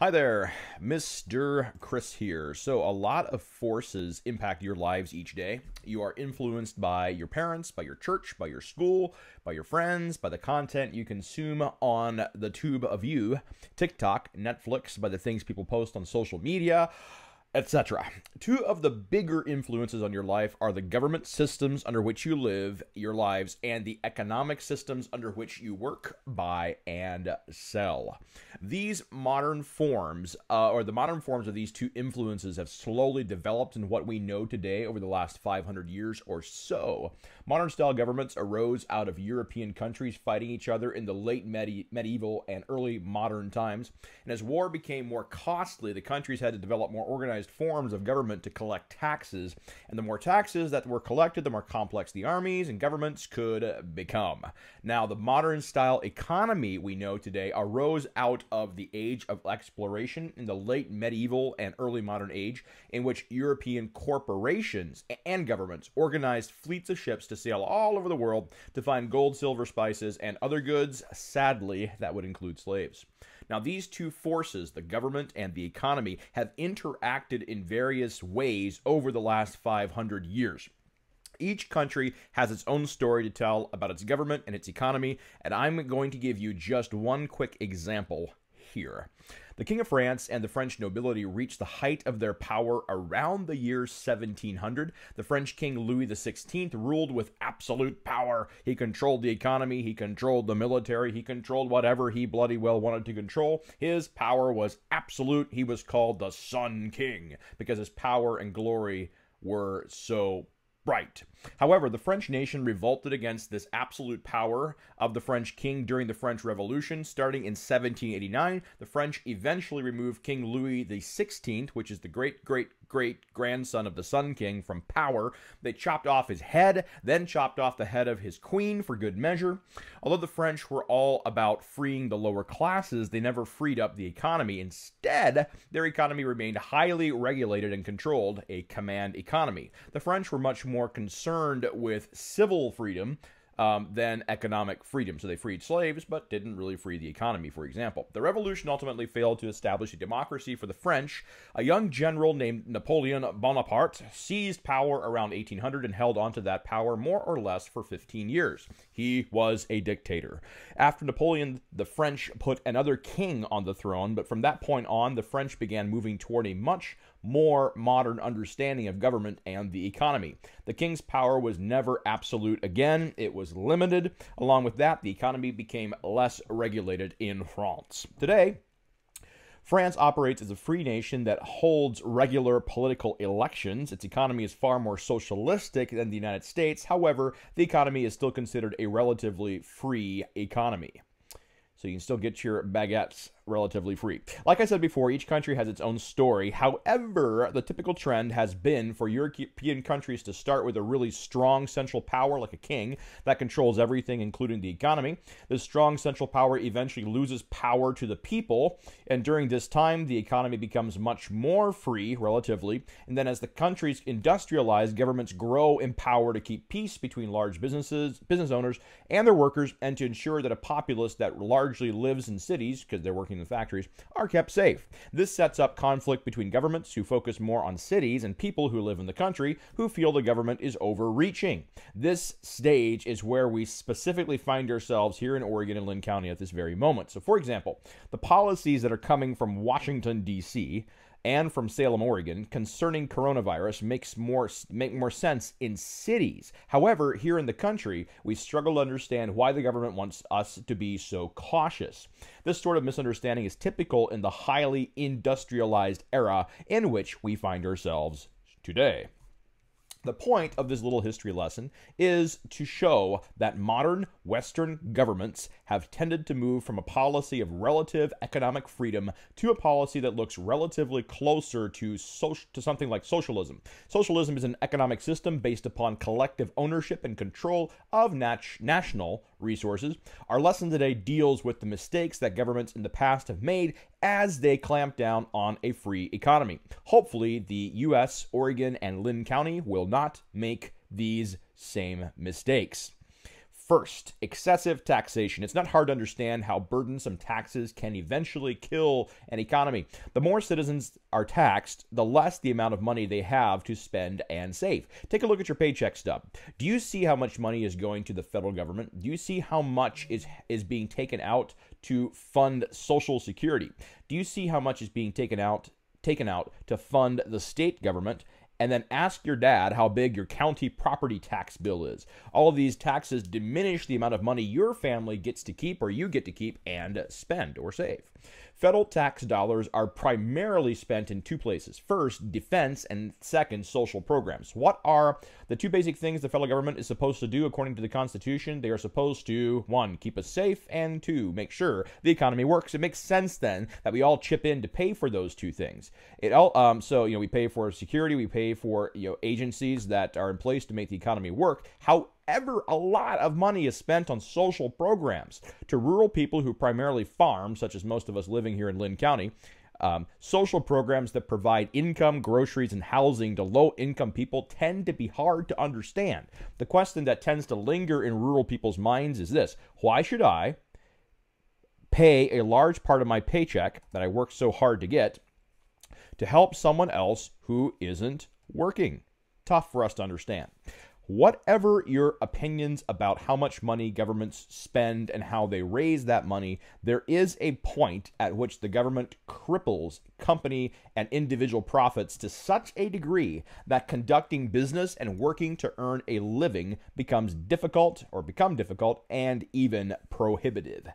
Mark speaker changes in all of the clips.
Speaker 1: Hi there, Mr. Chris here. So, a lot of forces impact your lives each day. You are influenced by your parents, by your church, by your school, by your friends, by the content you consume on the tube of you, TikTok, Netflix, by the things people post on social media etc. Two of the bigger influences on your life are the government systems under which you live your lives and the economic systems under which you work, buy, and sell. These modern forms, uh, or the modern forms of these two influences, have slowly developed in what we know today over the last 500 years or so. Modern style governments arose out of European countries fighting each other in the late medi- medieval and early modern times. And as war became more costly, the countries had to develop more organized forms of government to collect taxes. And the more taxes that were collected, the more complex the armies and governments could become. Now, the modern style economy we know today arose out of the age of exploration in the late medieval and early modern age, in which European corporations and governments organized fleets of ships to sail all over the world to find gold, silver, spices, and other goods. Sadly, that would include slaves. Now, these two forces, the government and the economy, have interacted in various ways over the last 500 years. Each country has its own story to tell about its government and its economy, and I'm going to give you just one quick example here. The King of France and the French nobility reached the height of their power around the year 1700. The French King Louis XVI ruled with absolute power. He controlled the economy, he controlled the military, he controlled whatever he bloody well wanted to control. His power was absolute. He was called the Sun King because his power and glory were so Right. However, the French nation revolted against this absolute power of the French king during the French Revolution. Starting in 1789, the French eventually removed King Louis XVI, which is the great great great grandson of the Sun King, from power. They chopped off his head, then chopped off the head of his queen for good measure. Although the French were all about freeing the lower classes, they never freed up the economy. Instead, their economy remained highly regulated and controlled, a command economy. The French were much more concerned with civil freedom um, than economic freedom. So they freed slaves, but didn't really free the economy, for example. The revolution ultimately failed to establish a democracy for the French. A young general named Napoleon Bonaparte seized power around 1800 and held onto that power more or less for 15 years. He was a dictator. After Napoleon, the French put another king on the throne, but from that point on, the French began moving toward a much more modern understanding of government and the economy. The king's power was never absolute again, it was limited. Along with that, the economy became less regulated in France. Today, France operates as a free nation that holds regular political elections. Its economy is far more socialistic than the United States. However, the economy is still considered a relatively free economy. So you can still get your baguettes relatively free. Like I said before, each country has its own story. However, the typical trend has been for European countries to start with a really strong central power like a king that controls everything, including the economy. This strong central power eventually loses power to the people, and during this time, the economy becomes much more free, relatively. And then as the countries industrialize, governments grow in power to keep peace between large businesses, business owners, and their workers, and to ensure that a populace that largely lives in cities, because they're working in the factories, are kept safe. This sets up conflict between governments who focus more on cities and people who live in the country who feel the government is overreaching. This stage is where we specifically find ourselves here in Oregon and Linn County at this very moment. So, for example, the policies that are coming from Washington, D.C., and from Salem, Oregon, concerning coronavirus makes more make more sense in cities. However, here in the country, we struggle to understand why the government wants us to be so cautious. This sort of misunderstanding is typical in the highly industrialized era in which we find ourselves today. The point of this little history lesson is to show that modern Western governments have tended to move from a policy of relative economic freedom to a policy that looks relatively closer to, social, to something like socialism. Socialism is an economic system based upon collective ownership and control of nat- national resources. Our lesson today deals with the mistakes that governments in the past have made as they clamp down on a free economy. Hopefully, the U.S., Oregon, and Linn County will not make these same mistakes. First, excessive taxation. It's not hard to understand how burdensome taxes can eventually kill an economy. The more citizens are taxed, the less the amount of money they have to spend and save. Take a look at your paycheck stub. Do you see how much money is going to the federal government? Do you see how much is is being taken out to fund social security? Do you see how much is being taken out taken out to fund the state government and then ask your dad how big your county property tax bill is. All of these taxes diminish the amount of money your family gets to keep or you get to keep and spend or save. Federal tax dollars are primarily spent in two places. First, defense, and second, social programs. What are the two basic things the federal government is supposed to do according to the Constitution? They are supposed to, one, keep us safe, and two, make sure the economy works. It makes sense then that we all chip in to pay for those two things. It all, um, so, you know, we pay for security, we pay for, you know, agencies that are in place to make the economy work. How ever a lot of money is spent on social programs to rural people who primarily farm, such as most of us living here in Linn County. Um, social programs that provide income, groceries, and housing to low income people tend to be hard to understand. The question that tends to linger in rural people's minds is this Why should I pay a large part of my paycheck that I work so hard to get to help someone else who isn't working? Tough for us to understand whatever your opinions about how much money governments spend and how they raise that money, there is a point at which the government cripples company and individual profits to such a degree that conducting business and working to earn a living becomes difficult or become difficult and even prohibitive.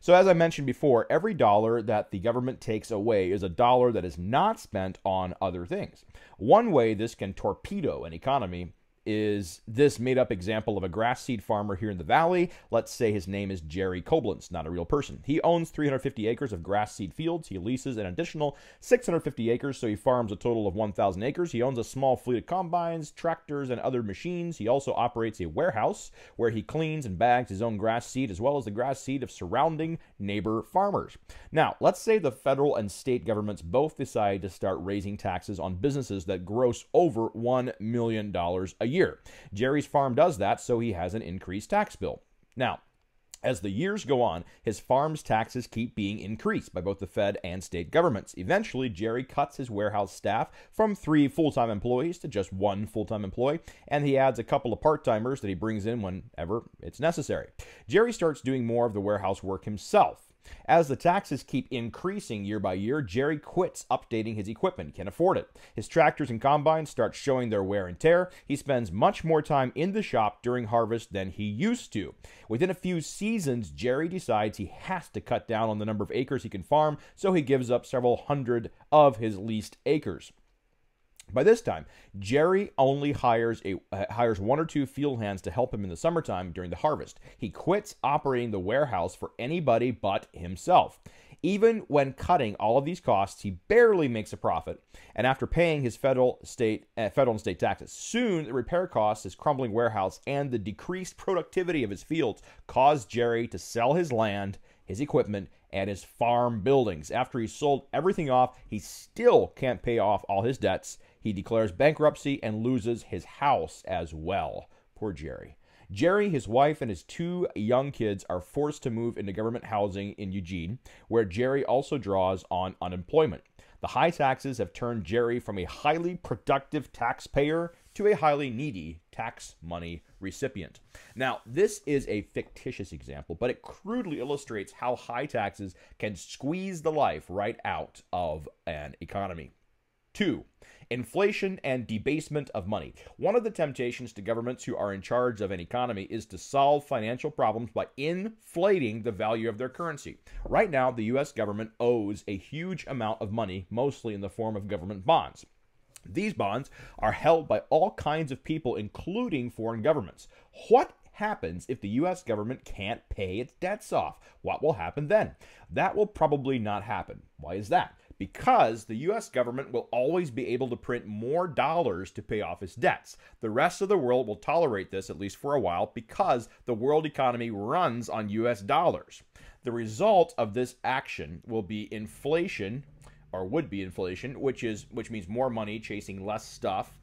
Speaker 1: So as I mentioned before, every dollar that the government takes away is a dollar that is not spent on other things. One way this can torpedo an economy is this made up example of a grass seed farmer here in the valley. Let's say his name is Jerry Koblenz, not a real person. He owns 350 acres of grass seed fields. He leases an additional 650 acres, so he farms a total of 1,000 acres. He owns a small fleet of combines, tractors, and other machines. He also operates a warehouse where he cleans and bags his own grass seed as well as the grass seed of surrounding neighbor farmers. Now, let's say the federal and state governments both decide to start raising taxes on businesses that gross over $1 million a year. Jerry's farm does that, so he has an increased tax bill. Now, as the years go on, his farm's taxes keep being increased by both the Fed and state governments. Eventually, Jerry cuts his warehouse staff from three full time employees to just one full time employee, and he adds a couple of part timers that he brings in whenever it's necessary. Jerry starts doing more of the warehouse work himself. As the taxes keep increasing year by year, Jerry quits updating his equipment, can't afford it. His tractors and combines start showing their wear and tear. He spends much more time in the shop during harvest than he used to. Within a few seasons, Jerry decides he has to cut down on the number of acres he can farm, so he gives up several hundred of his leased acres. By this time, Jerry only hires a uh, hires one or two field hands to help him in the summertime during the harvest. He quits operating the warehouse for anybody but himself. Even when cutting all of these costs, he barely makes a profit. And after paying his federal, state, uh, federal and state taxes, soon the repair costs, his crumbling warehouse, and the decreased productivity of his fields caused Jerry to sell his land, his equipment, and his farm buildings. After he sold everything off, he still can't pay off all his debts he declares bankruptcy and loses his house as well. Poor Jerry. Jerry, his wife, and his two young kids are forced to move into government housing in Eugene, where Jerry also draws on unemployment. The high taxes have turned Jerry from a highly productive taxpayer to a highly needy tax money recipient. Now, this is a fictitious example, but it crudely illustrates how high taxes can squeeze the life right out of an economy. Two, inflation and debasement of money. One of the temptations to governments who are in charge of an economy is to solve financial problems by inflating the value of their currency. Right now, the U.S. government owes a huge amount of money, mostly in the form of government bonds. These bonds are held by all kinds of people, including foreign governments. What happens if the US government can't pay its debts off? What will happen then? That will probably not happen. Why is that? Because the US government will always be able to print more dollars to pay off its debts. The rest of the world will tolerate this, at least for a while, because the world economy runs on US dollars. The result of this action will be inflation, or would be inflation, which is which means more money chasing less stuff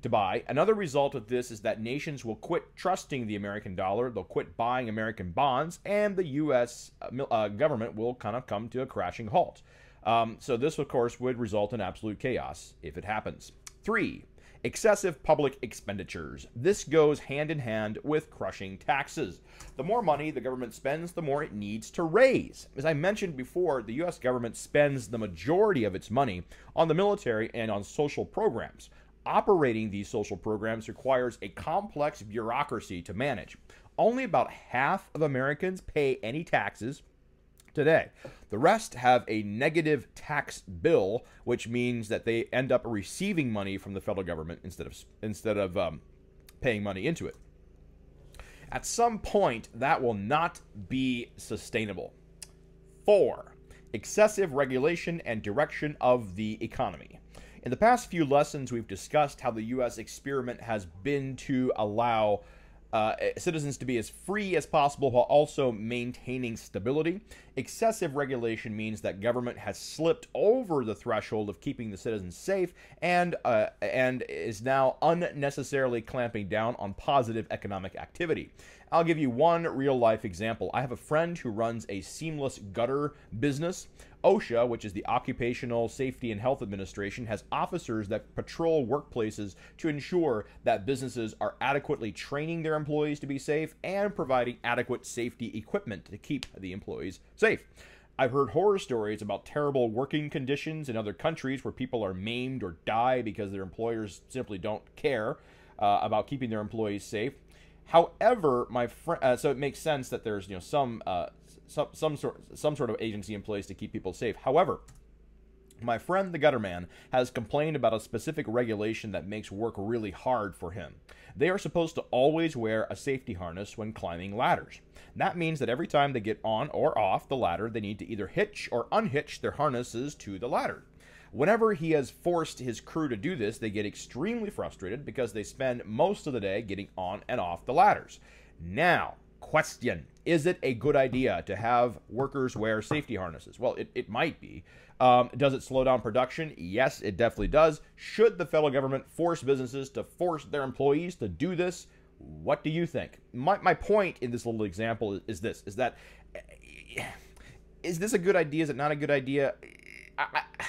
Speaker 1: to buy. Another result of this is that nations will quit trusting the American dollar, they'll quit buying American bonds, and the U.S. Uh, uh, government will kind of come to a crashing halt. Um, so, this, of course, would result in absolute chaos if it happens. Three, excessive public expenditures. This goes hand in hand with crushing taxes. The more money the government spends, the more it needs to raise. As I mentioned before, the US government spends the majority of its money on the military and on social programs. Operating these social programs requires a complex bureaucracy to manage. Only about half of Americans pay any taxes today. The rest have a negative tax bill, which means that they end up receiving money from the federal government instead of instead of um, paying money into it. At some point, that will not be sustainable. Four, excessive regulation and direction of the economy. In the past few lessons, we've discussed how the U.S. experiment has been to allow uh, citizens to be as free as possible while also maintaining stability. Excessive regulation means that government has slipped over the threshold of keeping the citizens safe and uh, and is now unnecessarily clamping down on positive economic activity. I'll give you one real life example. I have a friend who runs a seamless gutter business. OSHA, which is the Occupational Safety and Health Administration, has officers that patrol workplaces to ensure that businesses are adequately training their employees to be safe and providing adequate safety equipment to keep the employees safe. I've heard horror stories about terrible working conditions in other countries where people are maimed or die because their employers simply don't care uh, about keeping their employees safe. However, my friend, uh, so it makes sense that there's you know some uh, some some sort some sort of agency in place to keep people safe. However, my friend the gutter man has complained about a specific regulation that makes work really hard for him. They are supposed to always wear a safety harness when climbing ladders. That means that every time they get on or off the ladder, they need to either hitch or unhitch their harnesses to the ladder. Whenever he has forced his crew to do this, they get extremely frustrated because they spend most of the day getting on and off the ladders. Now, question Is it a good idea to have workers wear safety harnesses? Well, it, it might be. Um, does it slow down production? Yes, it definitely does. Should the federal government force businesses to force their employees to do this? What do you think? My, my point in this little example is, is this is that is this a good idea? Is it not a good idea? I, I,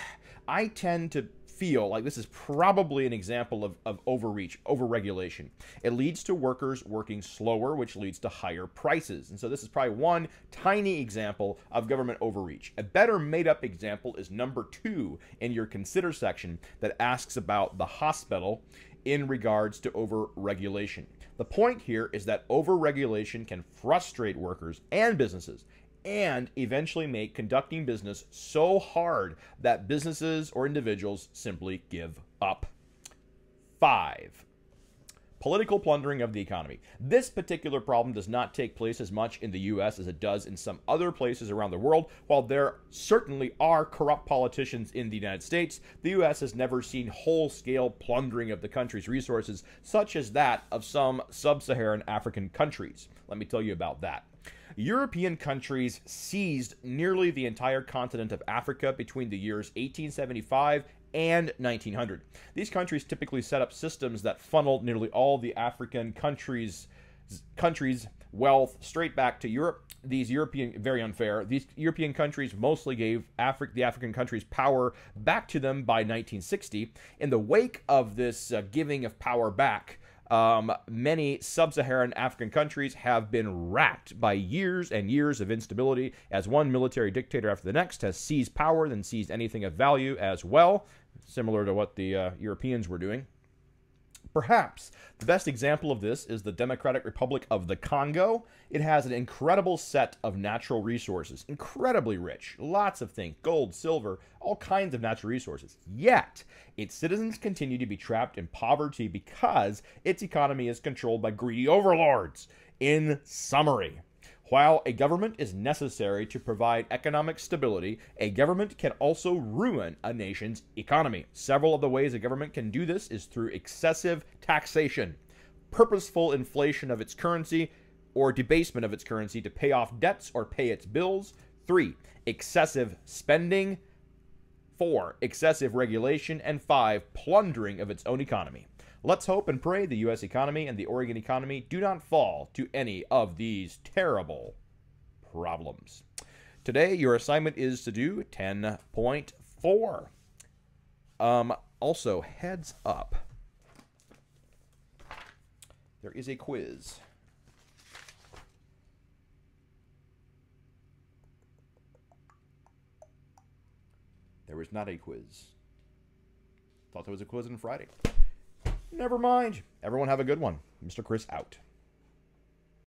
Speaker 1: I tend to feel like this is probably an example of, of overreach, overregulation. It leads to workers working slower, which leads to higher prices. And so this is probably one tiny example of government overreach. A better made up example is number two in your consider section that asks about the hospital in regards to overregulation. The point here is that overregulation can frustrate workers and businesses and eventually make conducting business so hard that businesses or individuals simply give up. Five, political plundering of the economy. This particular problem does not take place as much in the US as it does in some other places around the world. While there certainly are corrupt politicians in the United States, the US has never seen whole scale plundering of the country's resources, such as that of some sub Saharan African countries. Let me tell you about that. European countries seized nearly the entire continent of Africa between the years 1875 and 1900. These countries typically set up systems that funneled nearly all the African countries countries wealth straight back to Europe. These European very unfair. These European countries mostly gave Afri- the African countries power back to them by 1960. In the wake of this uh, giving of power back, um, many sub Saharan African countries have been racked by years and years of instability as one military dictator after the next has seized power, then seized anything of value as well, similar to what the uh, Europeans were doing. Perhaps the best example of this is the Democratic Republic of the Congo. It has an incredible set of natural resources, incredibly rich, lots of things gold, silver, all kinds of natural resources. Yet, its citizens continue to be trapped in poverty because its economy is controlled by greedy overlords. In summary, while a government is necessary to provide economic stability, a government can also ruin a nation's economy. Several of the ways a government can do this is through excessive taxation, purposeful inflation of its currency, or debasement of its currency to pay off debts or pay its bills. Three, excessive spending. Four, excessive regulation. And five, plundering of its own economy. Let's hope and pray the U.S. economy and the Oregon economy do not fall to any of these terrible problems. Today, your assignment is to do 10.4. Um, also, heads up. There is a quiz. There was not a quiz. Thought there was a quiz on Friday. Never mind. Everyone have a good one. Mr. Chris out.